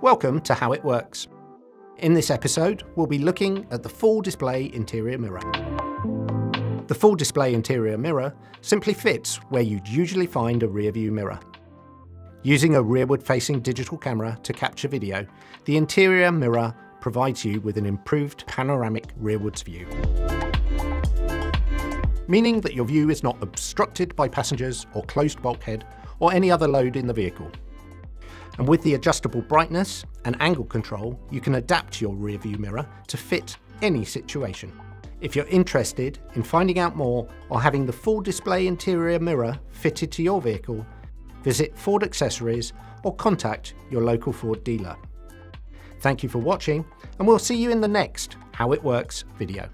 Welcome to How It Works. In this episode, we'll be looking at the full display interior mirror. The full display interior mirror simply fits where you'd usually find a rear view mirror. Using a rearward facing digital camera to capture video, the interior mirror provides you with an improved panoramic rearwards view. Meaning that your view is not obstructed by passengers or closed bulkhead or any other load in the vehicle. And with the adjustable brightness and angle control, you can adapt your rear view mirror to fit any situation. If you're interested in finding out more or having the full display interior mirror fitted to your vehicle, visit Ford Accessories or contact your local Ford dealer. Thank you for watching and we'll see you in the next How It Works video.